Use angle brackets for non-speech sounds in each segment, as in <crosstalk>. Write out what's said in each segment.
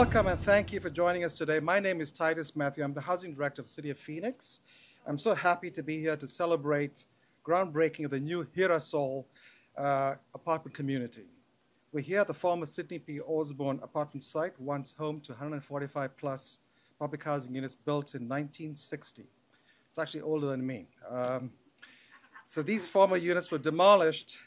Welcome and thank you for joining us today. My name is Titus Mathew. I'm the Housing Director of the City of Phoenix. I'm so happy to be here to celebrate groundbreaking of the new Girasol uh, apartment community. We're here at the former Sidney P. Osborn apartment site, once home to 145 plus public housing units built in 1960. It's actually older than me. Um, so these former units were demolished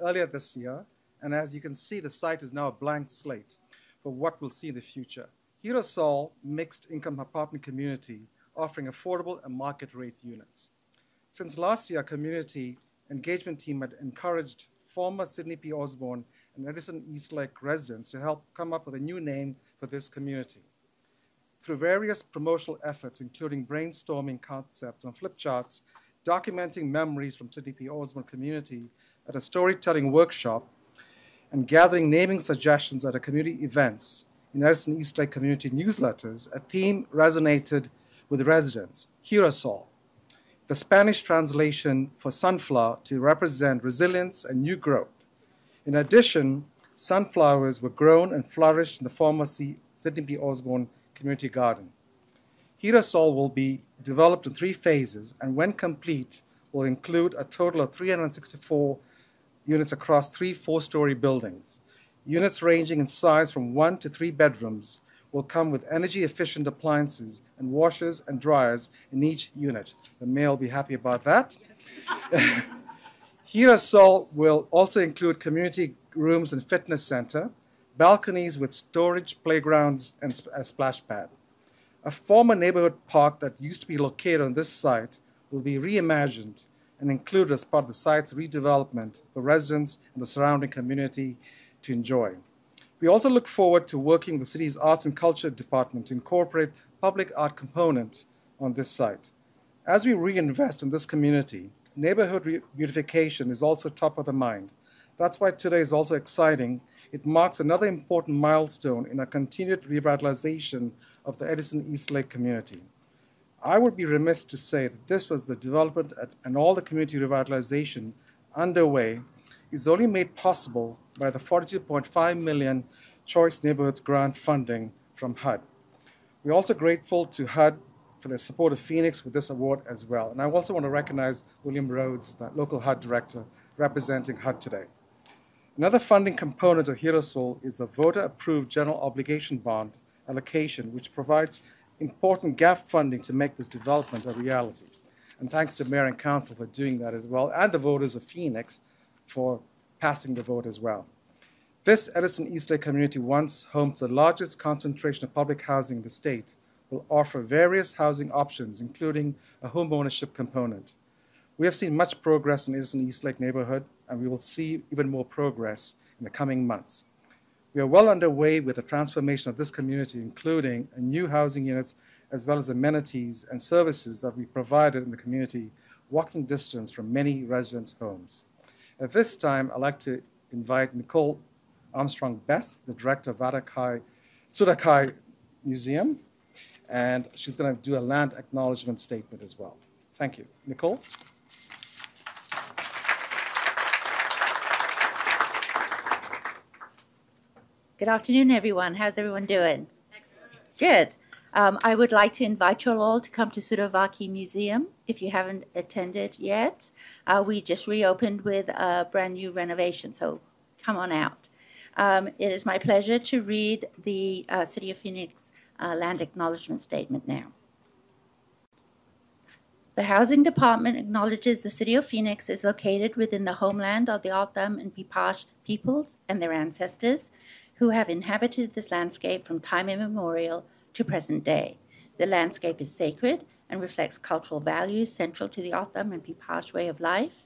earlier this year, and as you can see, the site is now a blank slate for what we'll see in the future. Girasol mixed income apartment community offering affordable and market rate units. Since last year, community engagement team had encouraged former Sidney P. Osborn and Edison Eastlake residents to help come up with a new name for this community. Through various promotional efforts, including brainstorming concepts on flip charts, documenting memories from Sidney P. Osborn community at a storytelling workshop, and gathering naming suggestions at a community events in Edison Eastlake community newsletters, a theme resonated with residents, Girasol, the Spanish translation for sunflower to represent resilience and new growth. In addition, sunflowers were grown and flourished in the former Sidney P. Osborn Community Garden. Girasol will be developed in three phases and when complete will include a total of 364 units across three four-story buildings. Units ranging in size from one to three bedrooms will come with energy-efficient appliances and washers and dryers in each unit. The mayor will be happy about that. <laughs> Girasol will also include community rooms and fitness center, balconies with storage, playgrounds, and a splash pad. A former neighborhood park that used to be located on this site will be reimagined and included as part of the site's redevelopment for residents and the surrounding community to enjoy. We also look forward to working with the city's Arts and Culture Department to incorporate public art component on this site. As we reinvest in this community, neighborhood beautification is also top of the mind. That's why today is also exciting. It marks another important milestone in a continued revitalization of the Edison Eastlake community. I would be remiss to say that this was the development and all the community revitalization underway is only made possible by the 42.5 million Choice Neighborhoods grant funding from HUD. We're also grateful to HUD for their support of Phoenix with this award as well. And I also want to recognize William Rhodes, the local HUD director, representing HUD today. Another funding component of Girasol is the voter-approved general obligation bond allocation, which provides important gap funding to make this development a reality. And thanks to Mayor and Council for doing that as well, and the voters of Phoenix for passing the vote as well. This Edison Eastlake community, once home to the largest concentration of public housing in the state, will offer various housing options, including a home ownership component. We have seen much progress in Edison Eastlake neighborhood, and we will see even more progress in the coming months. We are well underway with the transformation of this community, including new housing units as well as amenities and services that we provided in the community, walking distance from many residents' homes. At this time, I'd like to invite Nicole Armstrong Best, the director of Vadakai, S'edav Va'aki Museum, and she's going to do a land acknowledgement statement as well. Thank you. Nicole? Good afternoon, everyone. How's everyone doing? Excellent. Good. Um, I would like to invite you all to come to S'edav Va'aki Museum if you haven't attended yet. Uh, we just reopened with a brand new renovation, so come on out. Um, it is my pleasure to read the uh, City of Phoenix uh, Land Acknowledgement Statement now. The Housing Department acknowledges the City of Phoenix is located within the homeland of the O'odham and Piipaash peoples and their ancestors who have inhabited this landscape from time immemorial to present day. The landscape is sacred and reflects cultural values central to the O'odham and Piipaash way of life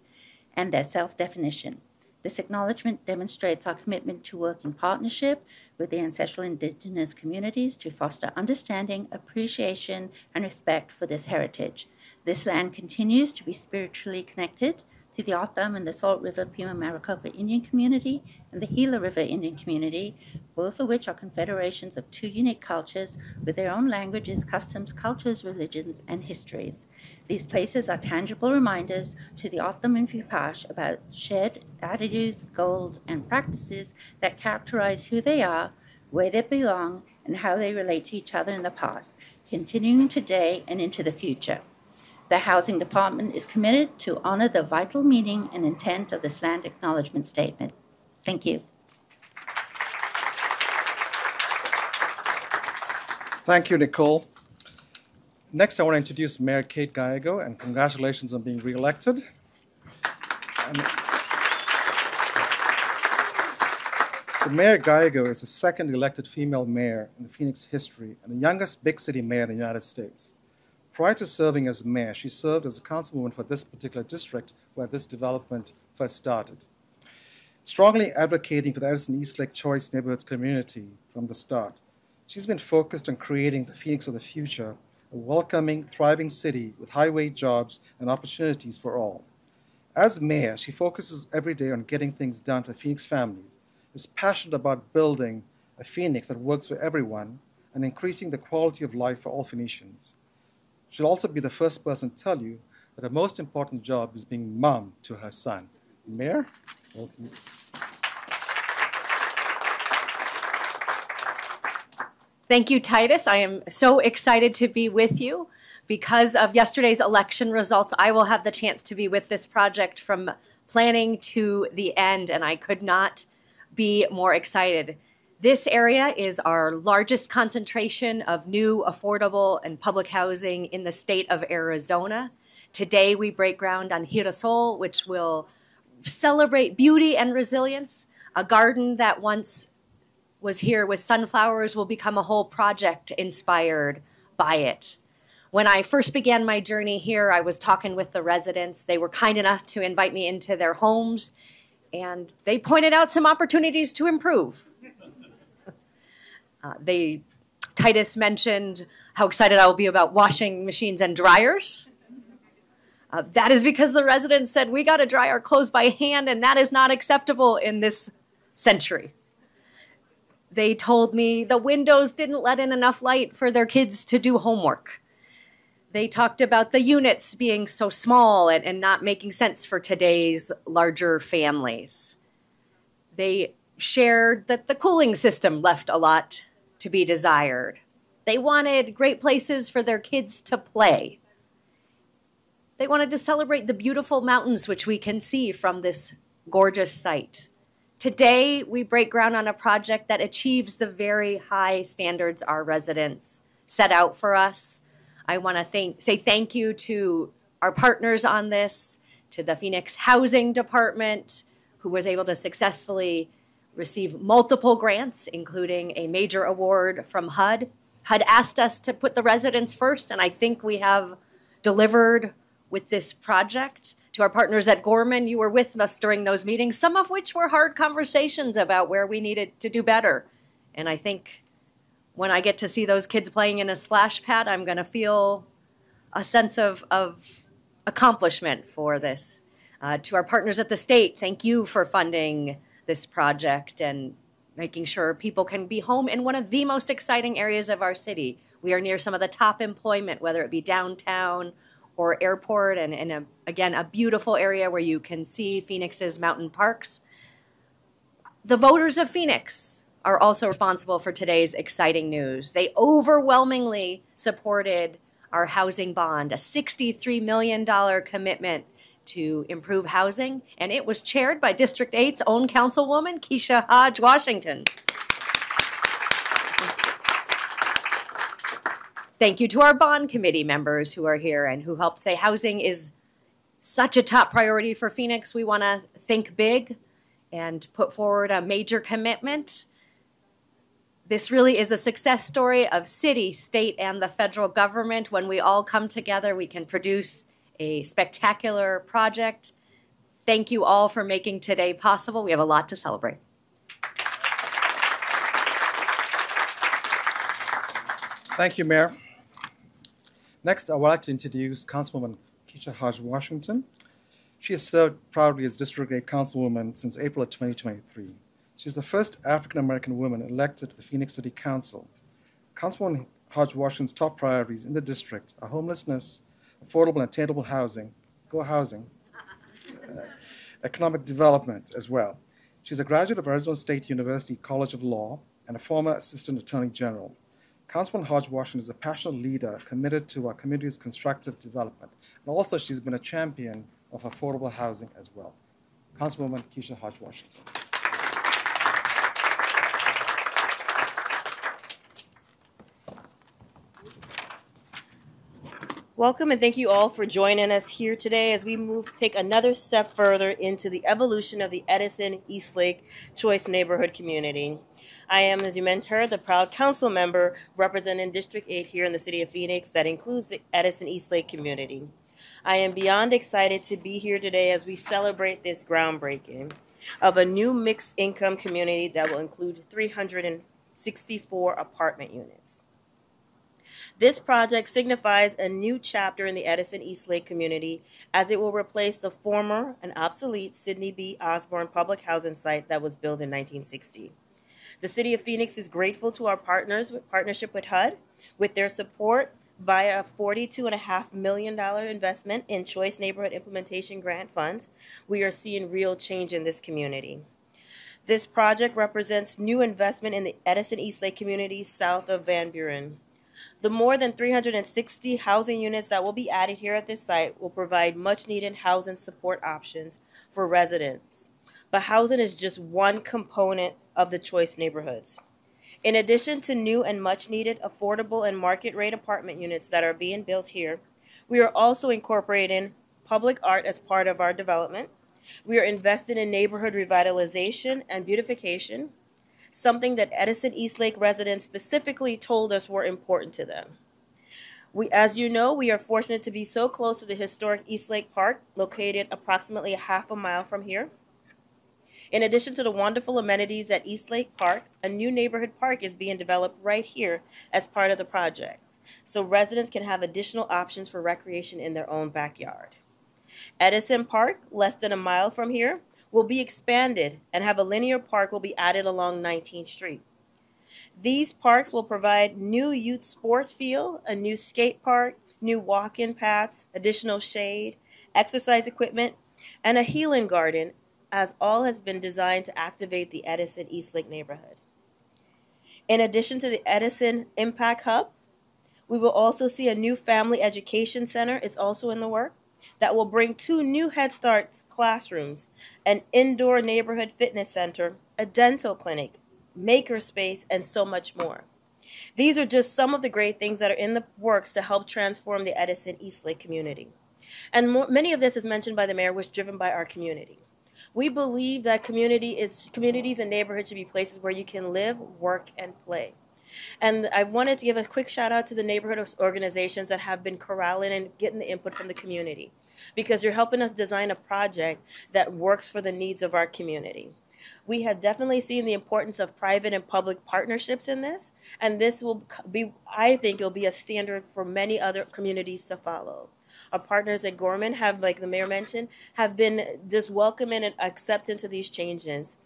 and their self-definition. This acknowledgement demonstrates our commitment to work in partnership with the ancestral indigenous communities to foster understanding, appreciation, and respect for this heritage. This land continues to be spiritually connected to the O'odham and the Salt River Pima Maricopa Indian community and the Gila River Indian community, both of which are confederations of two unique cultures with their own languages, customs, cultures, religions, and histories. These places are tangible reminders to the O'odham and Piipaash about shared attitudes, goals, and practices that characterize who they are, where they belong, and how they relate to each other in the past, continuing today and into the future. The Housing Department is committed to honor the vital meaning and intent of this land acknowledgement statement. Thank you. Thank you, Nicole. Next, I want to introduce Mayor Kate Gallego, and congratulations on being reelected. And so Mayor Gallego is the second elected female mayor in Phoenix history and the youngest big city mayor in the United States. Prior to serving as mayor, she served as a councilwoman for this particular district where this development first started. Strongly advocating for the Edison Eastlake Choice Neighborhoods community from the start, she's been focused on creating the Phoenix of the future, a welcoming, thriving city with high-wage jobs and opportunities for all. As mayor, she focuses every day on getting things done for Phoenix families, is passionate about building a Phoenix that works for everyone and increasing the quality of life for all Phoenicians. She'll also be the first person to tell you that her most important job is being mom to her son. Mayor, welcome. Thank you, Titus. I am so excited to be with you. Because of yesterday's election results, I will have the chance to be with this project from planning to the end, and I could not be more excited. This area is our largest concentration of new, affordable, and public housing in the state of Arizona. Today, we break ground on Girasol, which will celebrate beauty and resilience. A garden that once was here with sunflowers will become a whole project inspired by it. When I first began my journey here, I was talking with the residents. They were kind enough to invite me into their homes, and they pointed out some opportunities to improve. Uh, they, Titus mentioned how excited I will be about washing machines and dryers. Uh, that is because the residents said we got to dry our clothes by hand, and that is not acceptable in this century they told me the windows didn't let in enough light for their kids to do homework. They talked about the units being so small and, and not making sense for today's larger families. They shared that the cooling system left a lot to be desired. They wanted great places for their kids to play. They wanted to celebrate the beautiful mountains which we can see from this gorgeous site. Today, we break ground on a project that achieves the very high standards our residents set out for us. I want to thank, say thank you to our partners on this, to the Phoenix Housing Department, who was able to successfully receive multiple grants, including a major award from HUD. HUD asked us to put the residents first, and I think we have delivered with this project to our partners at Gorman, you were with us during those meetings, some of which were hard conversations about where we needed to do better. And I think when I get to see those kids playing in a splash pad, I'm going to feel a sense of, of accomplishment for this. Uh, to our partners at the state, thank you for funding this project and making sure people can be home in one of the most exciting areas of our city. We are near some of the top employment, whether it be downtown or airport, and, a, um, again, a beautiful area where you can see Phoenix's mountain parks. The voters of Phoenix are also responsible for today's exciting news. They overwhelmingly supported our housing bond, a $63 million commitment to improve housing, and it was chaired by District 8's own councilwoman, Kesha Hodge Washington. Thank you to our bond committee members who are here and who helped say housing is such a top priority for Phoenix. We want to think big and put forward a major commitment. This really is a success story of city, state, and the federal government. When we all come together, we can produce a spectacular project. Thank you all for making today possible. We have a lot to celebrate. Thank you, Mayor. Next, I would like to introduce Councilwoman Kesha Hodge Washington. She has served proudly as District 8 Councilwoman since April of 2023. She's the first African American woman elected to the Phoenix City Council. Councilwoman Hodge Washington's top priorities in the district are homelessness, affordable and attainable housing, go housing, uh, economic development as well. She's a graduate of Arizona State University College of Law and a former Assistant Attorney General. Councilwoman Hodge Washington is a passionate leader committed to our community's constructive development. And also, she's been a champion of affordable housing as well. Councilwoman Kesha Hodge Washington. Welcome and thank you all for joining us here today as we move take another step further into the evolution of the Edison Eastlake Choice neighborhood community. I am, as you mentioned, the proud council member representing District 8 here in the city of Phoenix that includes the Edison Eastlake community. I am beyond excited to be here today as we celebrate this groundbreaking of a new mixed income community that will include 364 apartment units. This project signifies a new chapter in the Edison Eastlake community as it will replace the former and obsolete Sidney B. Osborn public housing site that was built in 1960. The City of Phoenix is grateful to our partners with partnership with HUD. With their support via a $42.5 million investment in Choice Neighborhood Implementation Grant Funds, we are seeing real change in this community. This project represents new investment in the Edison Eastlake community south of Van Buren. The more than 360 housing units that will be added here at this site will provide much needed housing support options for residents. But housing is just one component of the choice neighborhoods. In addition to new and much needed affordable and market rate apartment units that are being built here, we are also incorporating public art as part of our development. We are investing in neighborhood revitalization and beautification something that Edison Eastlake residents specifically told us were important to them. We, as you know, we are fortunate to be so close to the historic Eastlake Park, located approximately a half a mile from here. In addition to the wonderful amenities at Eastlake Park, a new neighborhood park is being developed right here as part of the project, so residents can have additional options for recreation in their own backyard. Edison Park, less than a mile from here, will be expanded and have a linear park will be added along 19th Street. These parks will provide new youth sports field, a new skate park, new walk-in paths, additional shade, exercise equipment, and a healing garden, as all has been designed to activate the Edison Eastlake neighborhood. In addition to the Edison Impact Hub, we will also see a new family education center. It's also in the work that will bring two new Head Start classrooms, an indoor neighborhood fitness center, a dental clinic, makerspace, and so much more. These are just some of the great things that are in the works to help transform the Edison Eastlake community. And more, many of this, as mentioned by the mayor, was driven by our community. We believe that community is communities and neighborhoods should be places where you can live, work, and play. And I wanted to give a quick shout out to the neighborhood organizations that have been corralling and getting the input from the community because you're helping us design a project that works for the needs of our community. We have definitely seen the importance of private and public partnerships in this, and this will be, I think, it'll be a standard for many other communities to follow. Our partners at Gorman have, like the mayor mentioned, have been just welcoming and accepting to these changes.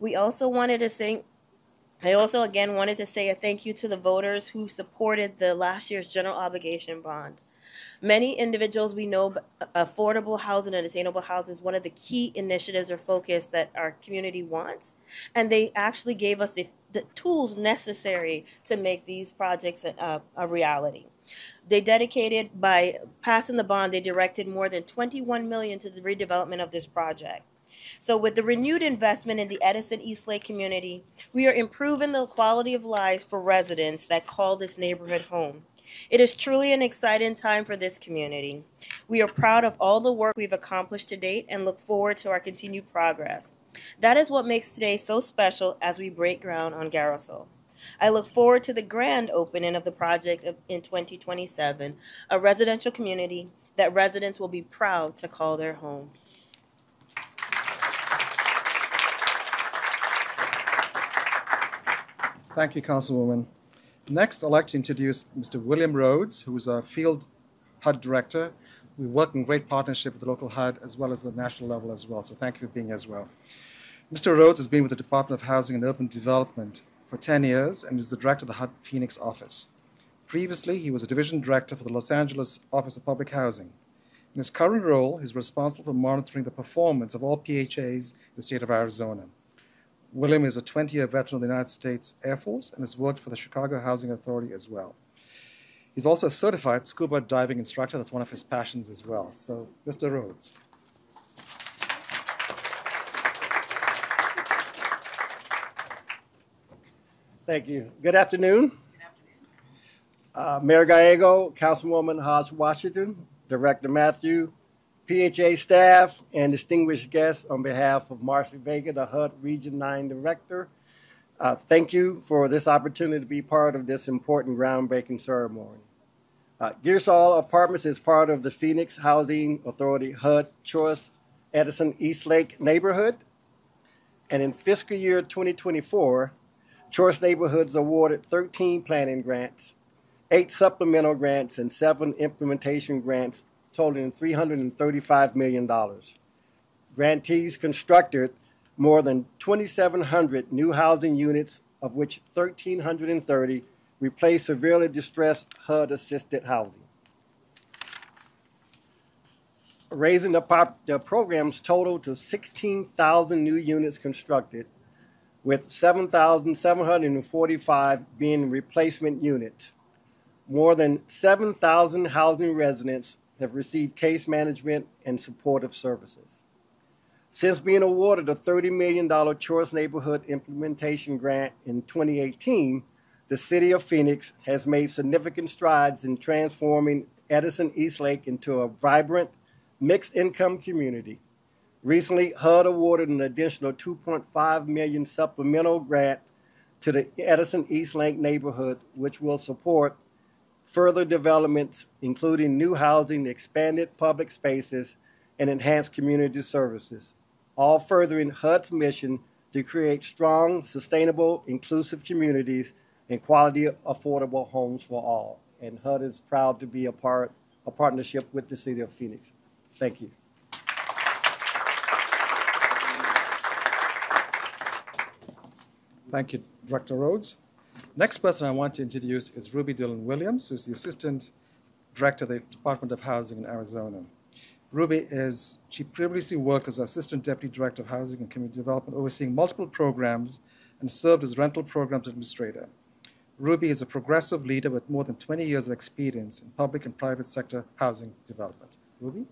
We also wanted to thank I also again wanted to say a thank you to the voters who supported the last year's general obligation bond. Many individuals we know uh, affordable housing and attainable housing is one of the key initiatives or focus that our community wants. And they actually gave us the, the tools necessary to make these projects a, a reality. They dedicated by passing the bond, they directed more than 21 million to the redevelopment of this project. So with the renewed investment in the Edison Eastlake community, we are improving the quality of lives for residents that call this neighborhood home. It is truly an exciting time for this community. We are proud of all the work we've accomplished to date and look forward to our continued progress. That is what makes today so special as we break ground on Girasol. I look forward to the grand opening of the project in 2027, a residential community that residents will be proud to call their home. Thank you, Councilwoman. Next, I'd like to introduce Mr. William Rhodes, who is our field HUD director. We work in great partnership with the local HUD as well as the national level as well, so thank you for being here as well. Mr. Rhodes has been with the Department of Housing and Urban Development for 10 years and is the director of the HUD Phoenix office. Previously, he was a division director for the Los Angeles Office of Public Housing. In his current role, he's responsible for monitoring the performance of all PHAs in the state of Arizona. William is a 20 year veteran of the United States Air Force and has worked for the Chicago Housing Authority as well. He's also a certified scuba diving instructor. That's one of his passions as well. So, Mr. Rhodes. Thank you. Good afternoon. Good Uh, Mayor Gallego, Councilwoman Hodge Washington, Director Mathew, PHA staff, and distinguished guests on behalf of Marcy Vega, the HUD Region 9 Director. Uh, thank you for this opportunity to be part of this important groundbreaking ceremony. Uh, Girasol Apartments is part of the Phoenix Housing Authority HUD Choice Edison Eastlake neighborhood. And in fiscal year 2024, Choice Neighborhoods awarded 13 planning grants, eight supplemental grants, and seven implementation grants totaling $335 million. Grantees constructed more than 2,700 new housing units, of which 1,330 replaced severely distressed HUD assisted housing. Raising the, the program's total to 16,000 new units constructed with 7,745 being replacement units. More than 7,000 housing residents have received case management and supportive services. Since being awarded a $30 million Choice Neighborhood Implementation Grant in 2018, the City of Phoenix has made significant strides in transforming Edison Eastlake into a vibrant, mixed income community Recently, HUD awarded an additional 2.5 million supplemental grant to the Edison Eastlake neighborhood, which will support further developments, including new housing, expanded public spaces, and enhanced community services, all furthering HUD's mission to create strong, sustainable, inclusive communities and quality, affordable homes for all. And HUD is proud to be a part, a partnership with the City of Phoenix. Thank you. Thank you, Director Rhodes. Next person I want to introduce is Ruby Dhillon Williams, who's the Assistant Director of the Department of Housing in Arizona. Ruby is, she previously worked as Assistant Deputy Director of Housing and Community Development, overseeing multiple programs and served as Rental Programs Administrator. Ruby is a progressive leader with more than 20 years of experience in public and private sector housing development. Ruby?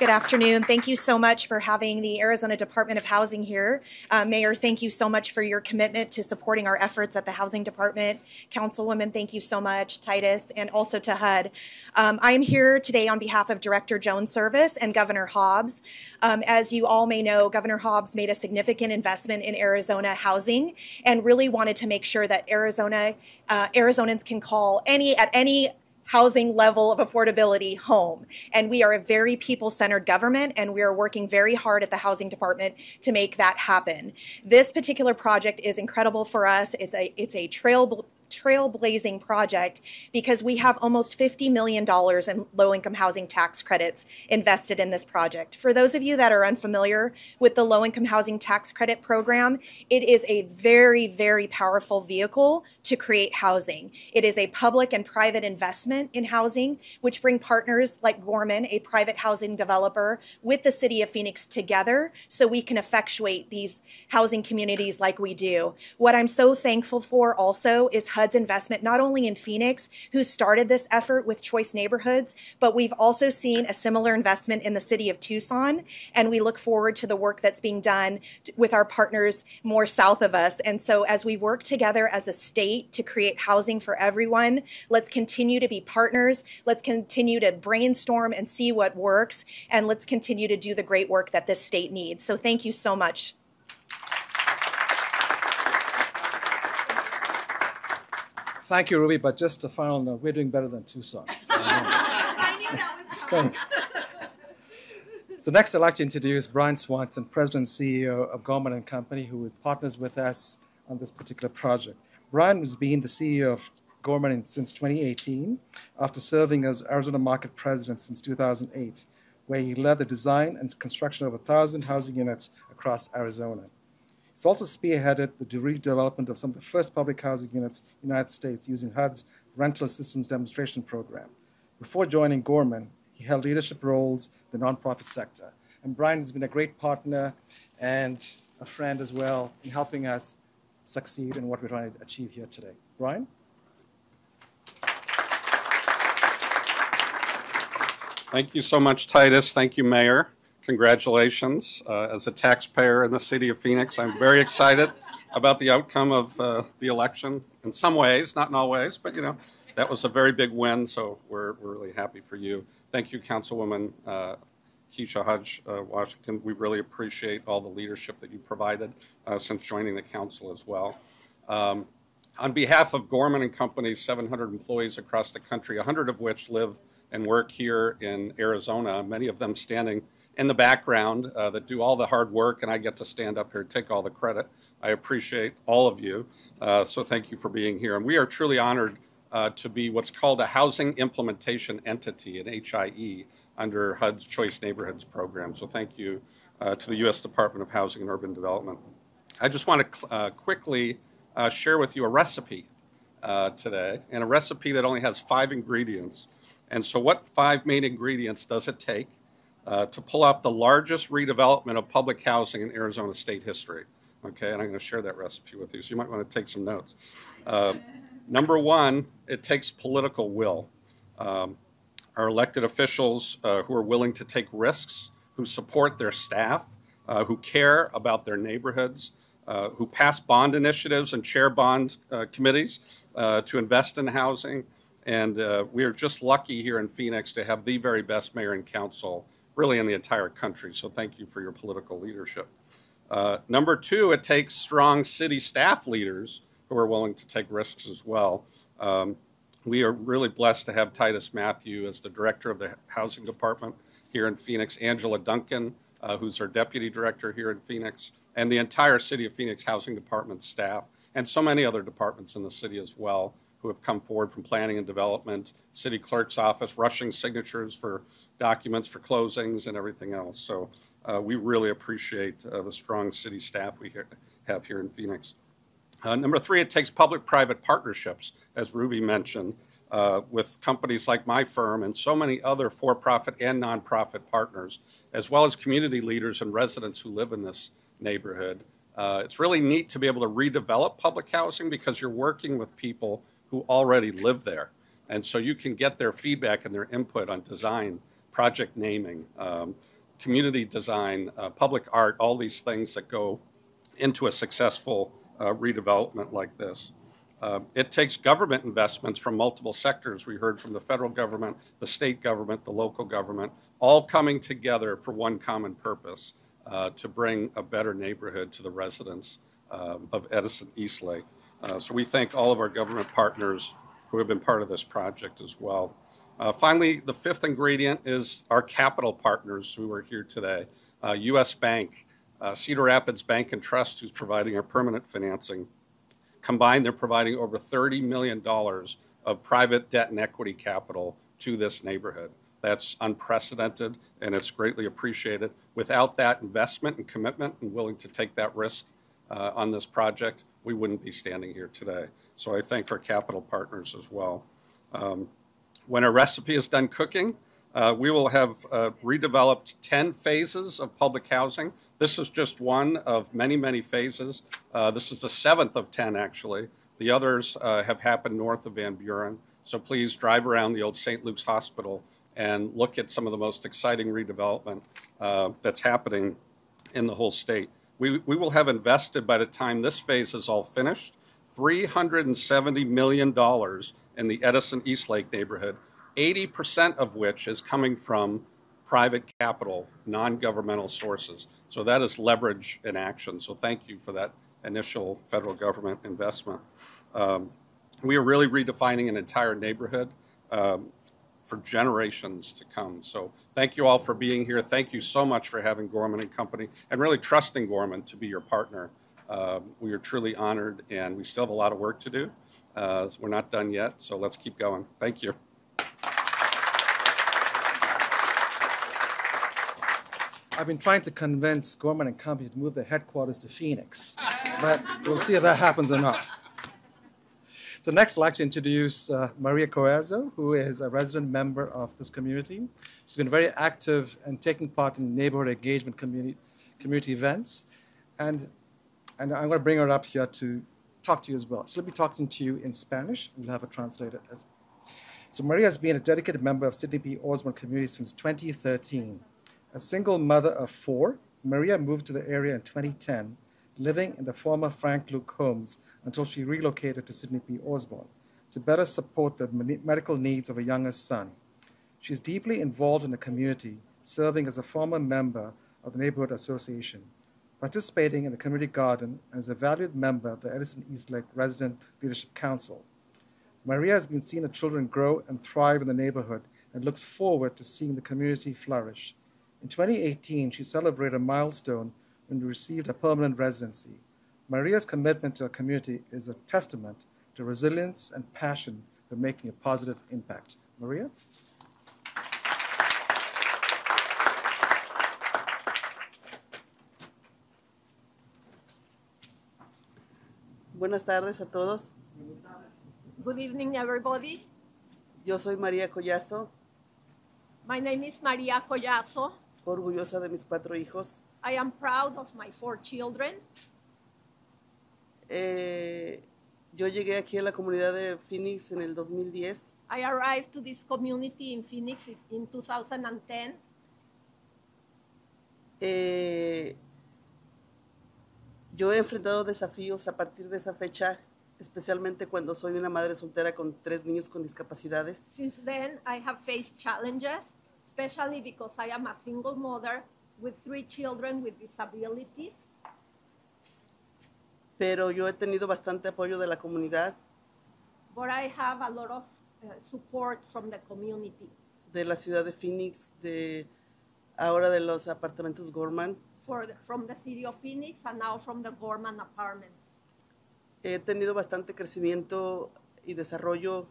Good afternoon. Thank you so much for having the Arizona Department of Housing here. Uh, Mayor, thank you so much for your commitment to supporting our efforts at the Housing Department. Councilwoman, thank you so much, Titus, and also to HUD. Um, I am here today on behalf of Director Joan Serviss and Governor Hobbs. Um, as you all may know, Governor Hobbs made a significant investment in Arizona housing and really wanted to make sure that Arizona uh, Arizonans can call any at any housing level of affordability home. And we are a very people centered government, and we are working very hard at the housing department to make that happen. This particular project is incredible for us. It's a, it's a trail trailblazing project because we have almost $50 million in low income housing tax credits invested in this project. For those of you that are unfamiliar with the low income housing tax credit program, it is a very, very powerful vehicle to create housing. It is a public and private investment in housing, which bring partners like Gorman, a private housing developer, with the city of Phoenix together so we can effectuate these housing communities like we do. What I'm so thankful for also is HUD's investment, not only in Phoenix, who started this effort with Choice Neighborhoods, but we've also seen a similar investment in the city of Tucson. And we look forward to the work that's being done with our partners more south of us. And so as we work together as a state to create housing for everyone, let's continue to be partners. Let's continue to brainstorm and see what works. And let's continue to do the great work that this state needs. So thank you so much. Thank you, Ruby, but just a final note, we're doing better than Tucson. <laughs> I knew that was coming. So next, I'd like to introduce Brian Swanson, President and CEO of Gorman and Company, who partners with us on this particular project. Brian has been the CEO of Gorman since 2018, after serving as Arizona Market President since 2008, where he led the design and construction of 1,000 housing units across Arizona. He's also spearheaded the redevelopment of some of the first public housing units in the United States using HUD's Rental Assistance Demonstration Program. Before joining Gorman, he held leadership roles in the nonprofit sector. And Brian has been a great partner and a friend as well in helping us succeed in what we're trying to achieve here today. Brian? Thank you so much, Titus. Thank you, Mayor. Congratulations. Uh, as a taxpayer in the city of Phoenix, I'm very excited about the outcome of uh, the election in some ways, not in all ways, but you know, that was a very big win, so we're, we're really happy for you. Thank you, Councilwoman uh, Kesha Hodge uh, Washington. We really appreciate all the leadership that you provided uh, since joining the council as well. Um, on behalf of Gorman and Company's 700 employees across the country, 100 of which live and work here in Arizona, many of them standing in the background uh, that do all the hard work, and I get to stand up here and take all the credit. I appreciate all of you, uh, so thank you for being here. And we are truly honored uh, to be what's called a Housing Implementation Entity, an HIE, under HUD's Choice Neighborhoods program. So thank you uh, to the U.S. Department of Housing and Urban Development. I just want to uh, quickly uh, share with you a recipe today, and a recipe that only has five ingredients. And so, what five main ingredients does it take uh, to pull off the largest redevelopment of public housing in Arizona state history? Okay, and I'm going to share that recipe with you, so you might want to take some notes. Uh, number one, it takes political will. Um, our elected officials uh, who are willing to take risks, who support their staff, uh, who care about their neighborhoods, uh, who pass bond initiatives and chair bond uh, committees to invest in housing, and uh, we are just lucky here in Phoenix to have the very best mayor and council, really in the entire country. So thank you for your political leadership. Uh, number two, it takes strong city staff leaders who are willing to take risks as well. Um, we are really blessed to have Titus Mathew as the director of the housing department here in Phoenix, Angela Duncan, uh, who's our deputy director here in Phoenix, and the entire city of Phoenix housing department staff, and so many other departments in the city as well who have come forward from planning and development, city clerk's office, rushing signatures for documents for closings and everything else. So uh, we really appreciate uh, the strong city staff we have here in Phoenix. Uh, number three, it takes public-private partnerships, as Ruby mentioned, uh, with companies like my firm and so many other for-profit and nonprofit partners, as well as community leaders and residents who live in this neighborhood. Uh, it's really neat to be able to redevelop public housing because you're working with people who already live there. And so you can get their feedback and their input on design, project naming, um, community design, uh, public art, all these things that go into a successful redevelopment like this. Uh, it takes government investments from multiple sectors. We heard from the federal government, the state government, the local government, all coming together for one common purpose uh, to bring a better neighborhood to the residents um, of Edison Eastlake. Uh, so we thank all of our government partners who have been part of this project as well. Uh, finally, the fifth ingredient is our capital partners who are here today. Uh, U.S. Bank, uh, Cedar Rapids Bank and Trust, who's providing our permanent financing. Combined, they're providing over $30 million of private debt and equity capital to this neighborhood. That's unprecedented and it's greatly appreciated. Without that investment and commitment and willing to take that risk uh, on this project, we wouldn't be standing here today. So I thank our capital partners as well. Um, when a recipe is done cooking, uh, we will have uh, redeveloped 10 phases of public housing. This is just one of many, many phases. Uh, this is the seventh of 10, actually. The others uh, have happened north of Van Buren. So please drive around the old St. Luke's Hospital and look at some of the most exciting redevelopment uh, that's happening in the whole state. We, we will have invested by the time this phase is all finished $370 million in the Edison Eastlake neighborhood, 80% of which is coming from private capital, non governmental sources. So that is leverage in action. So thank you for that initial federal government investment. Um, we are really redefining an entire neighborhood. Um, for generations to come. So thank you all for being here. Thank you so much for having Gorman and Company and really trusting Gorman to be your partner. Uh, we are truly honored and we still have a lot of work to do. Uh, we're not done yet, so let's keep going. Thank you. I've been trying to convince Gorman and Company to move their headquarters to Phoenix, but we'll see if that happens or not. So next I'd like to introduce uh, Maria Collazo, who is a resident member of this community. She's been very active and taking part in neighborhood engagement community, community events. And, and I'm going to bring her up here to talk to you as well. She'll be talking to you in Spanish. We'll have her translated. As, so Maria has been a dedicated member of Sidney P. Osborn community since 2013. A single mother of four, Maria moved to the area in 2010, living in the former Frank Luke homes until she relocated to Sidney P. Osborn to better support the medical needs of a younger son. She is deeply involved in the community, serving as a former member of the Neighborhood Association, participating in the community garden, and as a valued member of the Edison Eastlake Resident Leadership Council. Maria has been seeing the children grow and thrive in the neighborhood and looks forward to seeing the community flourish. In 2018, she celebrated a milestone when she received a permanent residency. Maria's commitment to her community is a testament to resilience and passion for making a positive impact. Maria? Buenas tardes a todos. Good evening, everybody. Yo soy María Collazo, My name is Maria Collazo. Orgullosa de mis cuatro hijos. I am proud of my four children. Eh, yo llegué aquí a la comunidad de Phoenix en el 2010. I arrived to this community in Phoenix in 2010. Eh, yo he enfrentado desafíos a partir de esa fecha, especialmente cuando soy una madre soltera con tres niños con discapacidades. Since then, I have faced challenges, especially because I am a single mother with three children with disabilities. Pero yo he tenido bastante apoyo de la comunidad, But I have a lot of uh, support from the community, de la ciudad de Phoenix, de ahora de los apartamentos Gorman. for the, from the city of Phoenix and now from the Gorman Apartments. He tenido bastante crecimiento y desarrollo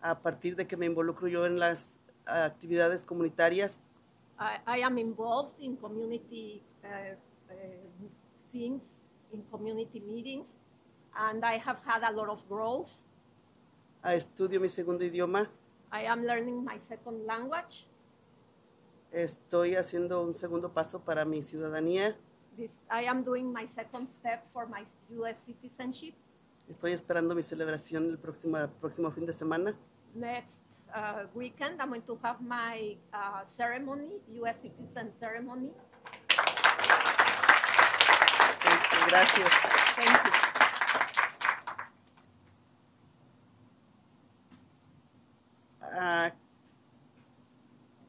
a partir de que me involucro yo en las actividades comunitarias. I, I am involved in community uh, uh, things, in community meetings, and I have had a lot of growth. a Estudio mi segundo idioma. I am learning my second language. Estoy haciendo un segundo paso para mi ciudadanía. This, I am doing my second step for my U.S. citizenship. Estoy esperando mi celebración el próximo, el próximo fin de semana. Next uh, weekend, I'm going to have my uh, ceremony, U.S. citizen ceremony. Gracias. Thank you. Ah,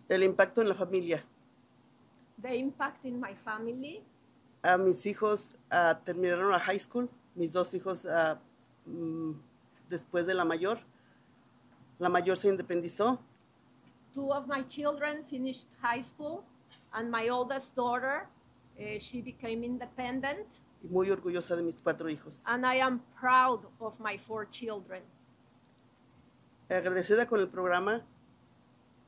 el impacto en la familia. The impact in my family. A mis hijos ah, terminaron la high school. Mis dos hijos mm, después de la mayor. La mayor se independizó. Two of my children finished high school, and my oldest daughter, uh, she became independent. y muy orgullosa de mis cuatro hijos. And I am proud of my four children. Agradecida con el programa,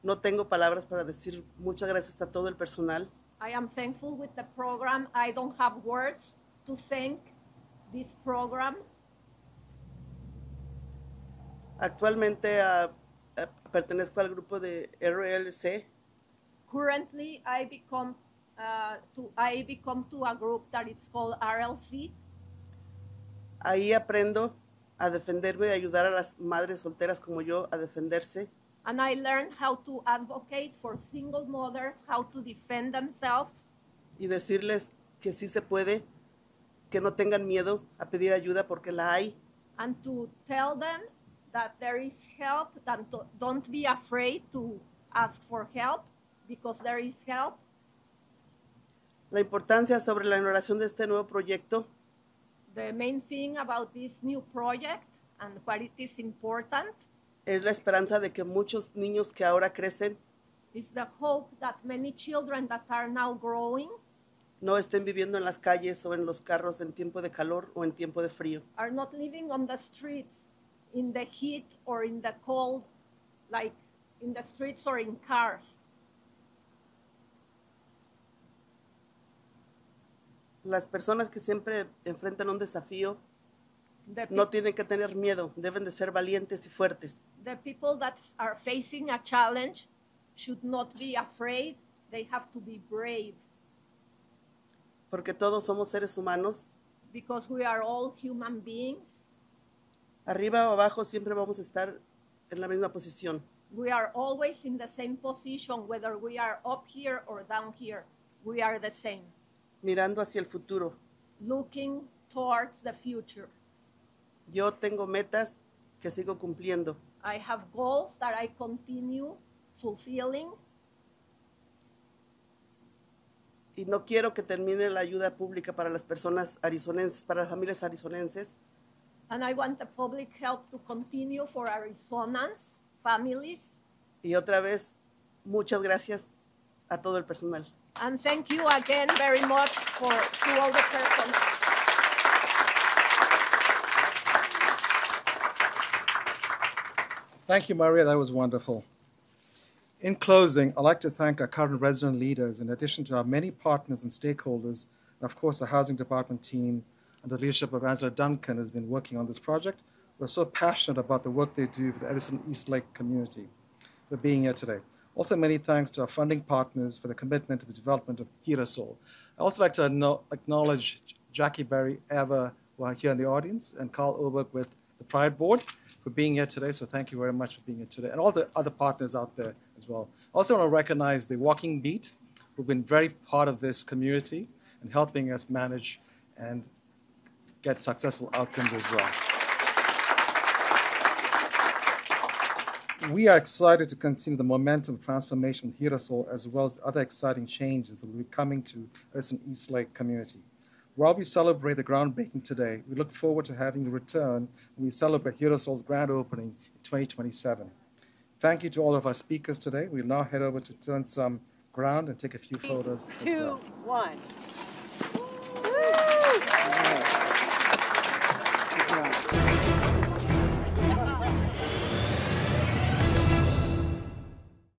no tengo palabras para decir muchas gracias a todo el personal. I am thankful with the program. I don't have words to thank this program. Actualmente ah, ah, pertenezco al grupo de RLC, Currently, I become uh, to I become to a group that it's called RLC. ahí aprendo a defenderme y ayudar a las madres solteras como yo a defenderse. And I learned how to advocate for single mothers, how to defend themselves, y decirles que sí se puede, que no tengan miedo a pedir ayuda porque la hay, and to tell them that there is help, that do- don't be afraid to ask for help because there is help. la importancia sobre la inauguración de este nuevo proyecto The main thing about this new project and what it is important es la esperanza de que muchos niños que ahora crecen is the hope that many children that are now growing no estén viviendo en las calles o en los carros en tiempo de calor o en tiempo de frío. are not living on the streets in the heat or in the cold, like in the streets or in cars. Las personas que siempre enfrentan un desafío The, no tienen que tener miedo, deben de ser valientes y fuertes. the people that are facing a challenge should not be afraid, they have to be brave porque todos somos seres humanos. because we are all human beings. Arriba o abajo siempre vamos a estar en la misma posición. We are always in the same position, whether we are up here or down here. We are the same, mirando hacia el futuro. looking towards the future. Yo tengo metas que sigo cumpliendo. I have goals that I continue fulfilling, y no quiero que termine la ayuda pública para las personas arizonenses, para las familias arizonenses. And I want the public help to continue for Arizonans, families. Y otra vez, muchas gracias a todo el personal. And thank you again very much for to all the persons. Thank you, Maria. That was wonderful. In closing, I'd like to thank our current resident leaders, in addition to our many partners and stakeholders, and of course, the Housing Department team under the leadership of Angela Duncan has been working on this project. We're so passionate about the work they do for the Edison Eastlake community for being here today. Also, many thanks to our funding partners for the commitment to the development of Girasol. I'd also like to acknowledge Jackie Berry, Eva, who are here in the audience, and Carl Oberg with the Pride Board for being here today. So thank you very much for being here today, and all the other partners out there as well. I also want to recognize the Walking Beat, who've been very part of this community and helping us manage and get successful outcomes as well. We are excited to continue the momentum transformation of Girasol as well as other exciting changes that will be coming to Edison Eastlake community. While we celebrate the groundbreaking today, we look forward to having you return when we celebrate Girasol's grand opening in 2027. Thank you to all of our speakers today. We'll now head over to turn some ground and take a few photos Two, well. one.